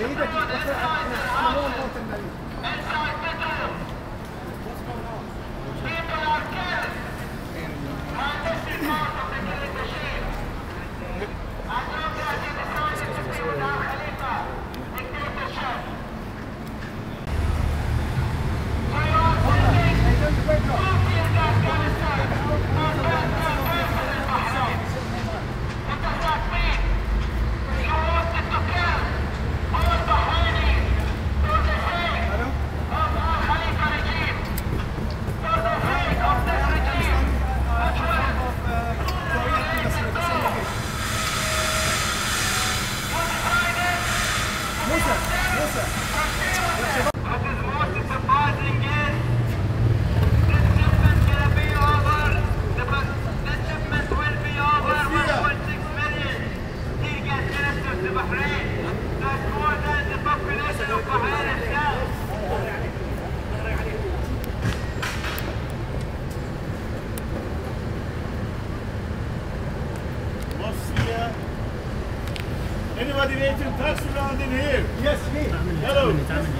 Chega, in here? Yes, me. Hello.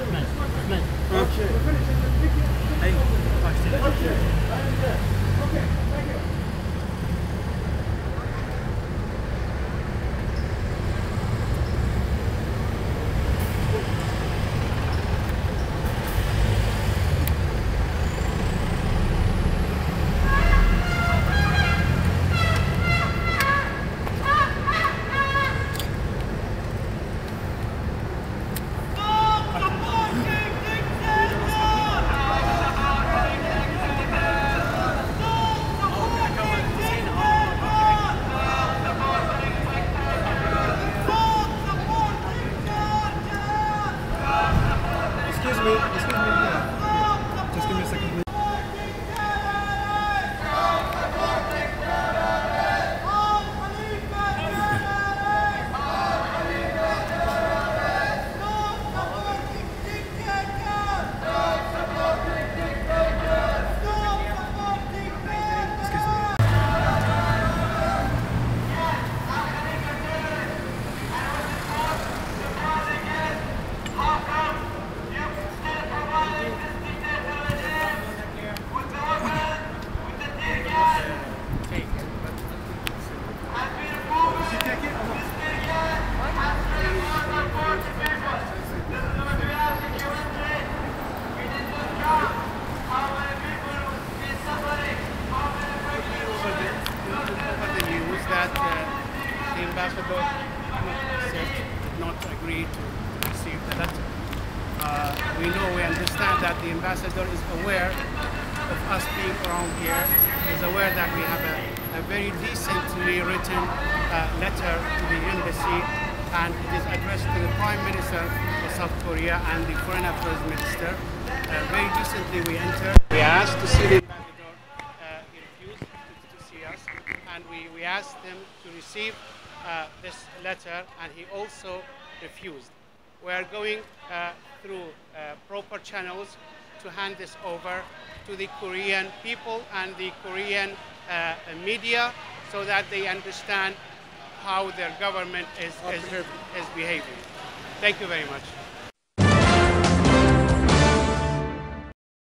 Just give me a second, please. How come you still providing this dictator regime with the weapons, with the tear gas? And we remove this tear gas has killed more than 40 people. This is what we ask in USA. We did not count how many people would be suffering, how many pregnant over the news that uh, not agree to receive the letter. Uh, we know, we understand that the ambassador is aware of us being around here, is aware that we have a, a very decently written uh, letter to the embassy and it is addressed to the Prime Minister of South Korea and the Foreign Affairs Minister. Uh, very decently we entered. We asked to see the ambassador. Uh, he refused to, to see us and we, we asked him to receive uh, this letter and he also refused. We are going uh, through uh, proper channels to hand this over to the Korean people and the Korean uh, media so that they understand how their government is, is, is behaving. Thank you very much.